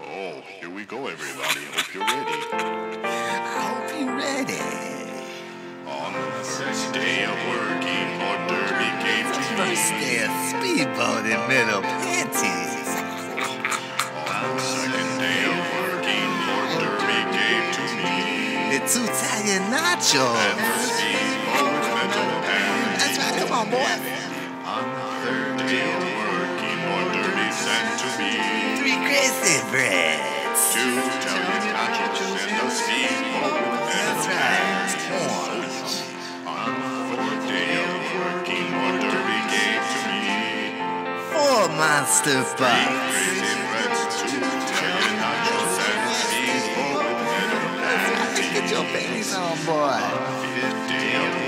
Oh, here we go, everybody. Hope you're ready. I hope you're ready. On the first day of working, Lord Derby gave to me. First day of speedboat in middle panties. On the second day of working, Lord Derby gave to me. The two Italian And the nachos. speedboat metal panties. That's right, come on, boy. On the third day sent to me. Three crazy breads. Two Italian nachos and a speedboat with metal That's right. On the fourth day of working, Lord Derby gave to me. Four monster bucks. Crazy breads, two Italian nachos, and a speedboat with metal panties. Get your panties on, boy. Fifth day of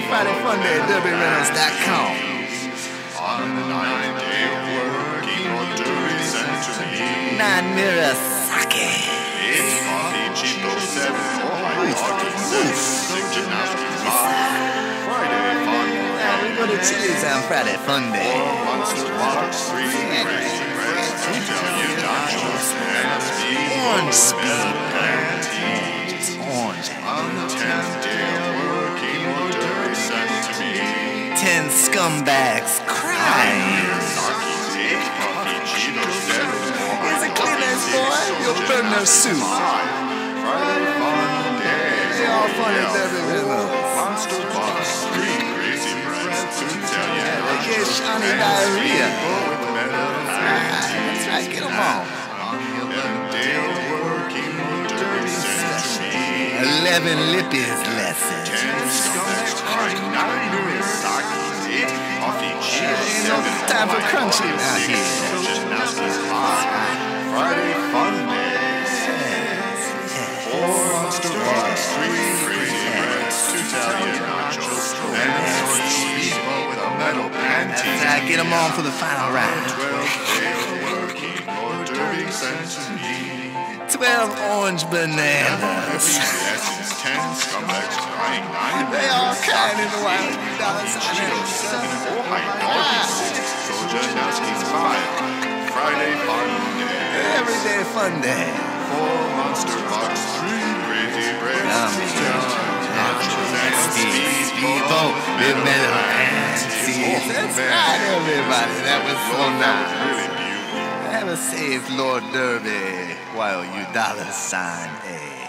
on Friday Fun Day at WReynolds.com. On the ninth day of working, Lord Derby sent. It's more high doggies, six Sojahnowski's. Friday fun. Now we go to Friday Fun Day. Speed. Orange speed. Scumbags crying. Darkies, eight coffee, Cheetos, seven more high Here's a Kleenex, boy. You'll burn their suit. Friday fun. They all fun at Derby Reynolds. Monster box, three crazy breads, two Italian They get nachos, a diarrhea. speedboat with metal That's right, get them on. Eleventh day of working, Lord Derby sent to me. Eleven Lippies lessons. Ten scumbags crying, nine Murasakis, eight coffee, Cheetos, Ain't no seven time for crunchy out here. Friday fun. Four monster bucks, three crazy breads, two Italian nachos, and a orange speedboat with a metal panty. That's right, get them on for the final round. Twelve working, Lord Derby sent to me. Twelve orange bananas. Lessons, ten scumbags crying, nine They crying in the wild dollar sign. Cheetos, seven more high doggies, five. Friday fun day. Everyday fun day. Four monster bucks, three crazy breads, two nachos, and a Speedboat speedboat metal panties. That's right, everybody. That was so nice. Have a safe Lord Derby while you dollar sign A.